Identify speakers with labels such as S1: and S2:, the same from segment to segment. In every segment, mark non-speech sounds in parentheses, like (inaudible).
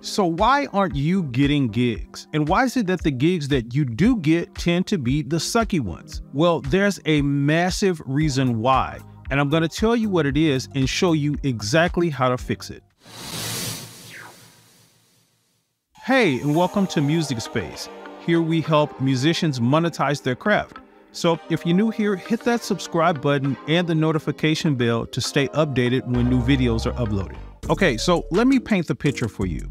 S1: So, why aren't you getting gigs? And why is it that the gigs that you do get tend to be the sucky ones? Well, there's a massive reason why. And I'm going to tell you what it is and show you exactly how to fix it. Hey, and welcome to Music Space. Here we help musicians monetize their craft. So if you're new here, hit that subscribe button and the notification bell to stay updated when new videos are uploaded. Okay, so let me paint the picture for you.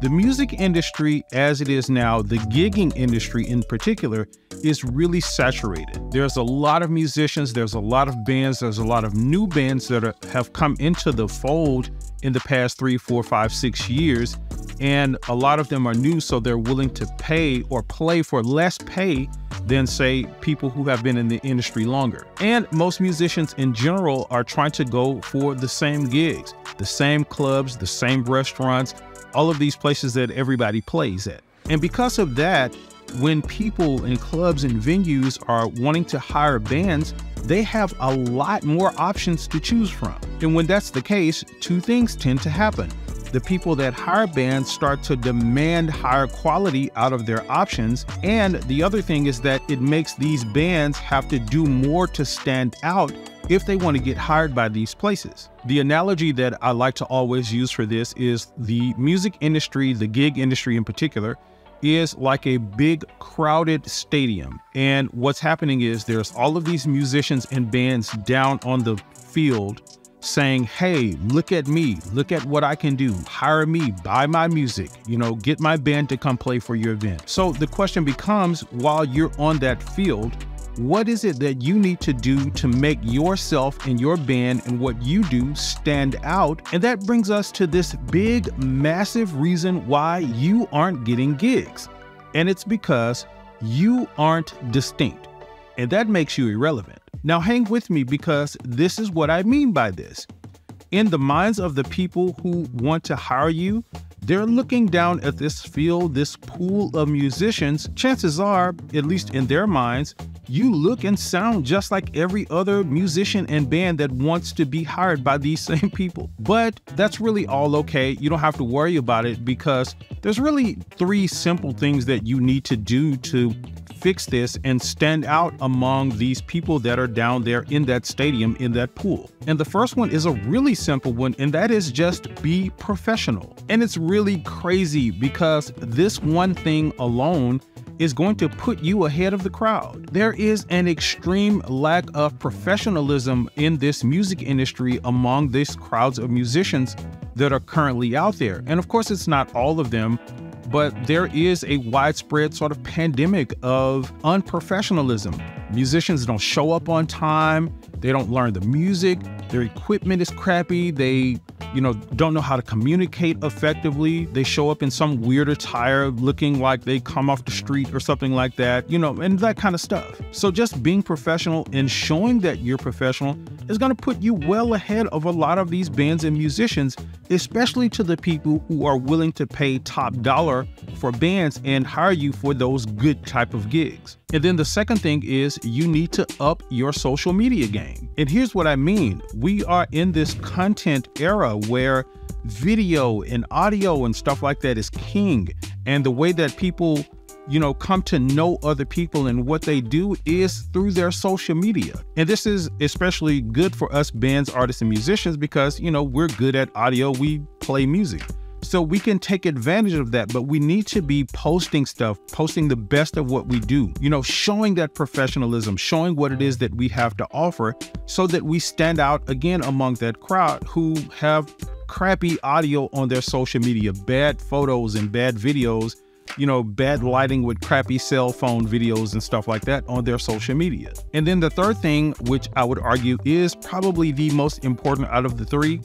S1: The music industry, as it is now, the gigging industry in particular, is really saturated. There's a lot of musicians, there's a lot of bands, there's a lot of new bands that are, have come into the fold in the past three, four, five, six years. And a lot of them are new, so they're willing to pay or play for less pay than, say, people who have been in the industry longer. And most musicians in general are trying to go for the same gigs, the same clubs, the same restaurants, all of these places that everybody plays at. And because of that, when people in clubs and venues are wanting to hire bands, they have a lot more options to choose from. And when that's the case, two things tend to happen. The people that hire bands start to demand higher quality out of their options. And the other thing is that it makes these bands have to do more to stand out if they want to get hired by these places. The analogy that I like to always use for this is the music industry, the gig industry in particular, is like a big crowded stadium. And what's happening is there's all of these musicians and bands down on the field saying, hey, look at me, look at what I can do, hire me, buy my music, you know, get my band to come play for your event. So the question becomes while you're on that field, what is it that you need to do to make yourself and your band and what you do stand out? And that brings us to this big, massive reason why you aren't getting gigs. And it's because you aren't distinct. And that makes you irrelevant. Now, hang with me because this is what I mean by this. In the minds of the people who want to hire you, they're looking down at this field, this pool of musicians. Chances are, at least in their minds, you look and sound just like every other musician and band that wants to be hired by these (laughs) same people. But that's really all okay. You don't have to worry about it because there's really three simple things that you need to do to fix this and stand out among these people that are down there in that stadium, in that pool. And the first one is a really simple one, and that is just be professional. And it's really crazy because this one thing alone is going to put you ahead of the crowd. There is an extreme lack of professionalism in this music industry among these crowds of musicians that are currently out there. And of course, it's not all of them, but there is a widespread sort of pandemic of unprofessionalism. Musicians don't show up on time, they don't learn the music, their equipment is crappy, they you know, don't know how to communicate effectively. They show up in some weird attire looking like they come off the street or something like that, you know, and that kind of stuff. So just being professional and showing that you're professional is going to put you well ahead of a lot of these bands and musicians, especially to the people who are willing to pay top dollar for bands and hire you for those good type of gigs. And then the second thing is you need to up your social media game. And here's what I mean. We are in this content era where video and audio and stuff like that is king. And the way that people, you know, come to know other people and what they do is through their social media. And this is especially good for us bands, artists, and musicians because, you know, we're good at audio, we play music. So we can take advantage of that, but we need to be posting stuff, posting the best of what we do, you know, showing that professionalism, showing what it is that we have to offer so that we stand out again among that crowd who have crappy audio on their social media, bad photos and bad videos, you know, bad lighting with crappy cell phone videos and stuff like that on their social media. And then the third thing, which I would argue is probably the most important out of the three,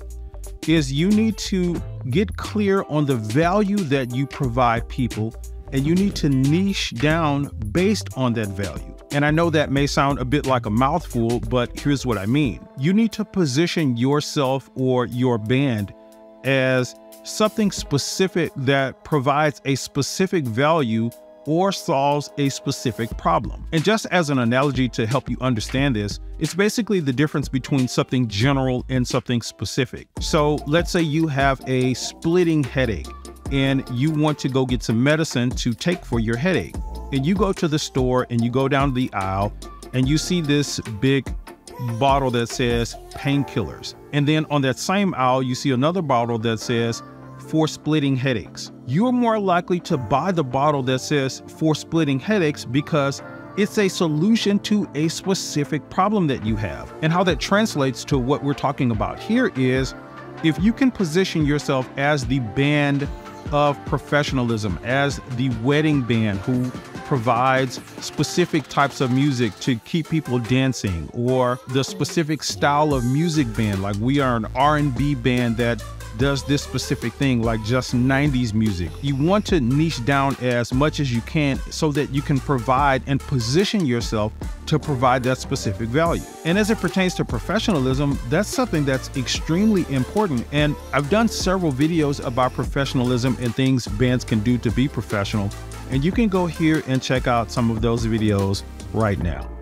S1: is you need to get clear on the value that you provide people and you need to niche down based on that value. And I know that may sound a bit like a mouthful, but here's what I mean. You need to position yourself or your band as something specific that provides a specific value or solves a specific problem. And just as an analogy to help you understand this, it's basically the difference between something general and something specific. So let's say you have a splitting headache and you want to go get some medicine to take for your headache. And you go to the store and you go down the aisle and you see this big bottle that says painkillers. And then on that same aisle, you see another bottle that says for splitting headaches. You're more likely to buy the bottle that says for splitting headaches because it's a solution to a specific problem that you have. And how that translates to what we're talking about here is if you can position yourself as the band of professionalism, as the wedding band who provides specific types of music to keep people dancing or the specific style of music band like we are an R&B band that does this specific thing like just 90s music. You want to niche down as much as you can so that you can provide and position yourself to provide that specific value. And as it pertains to professionalism, that's something that's extremely important. And I've done several videos about professionalism and things bands can do to be professional. And you can go here and check out some of those videos right now.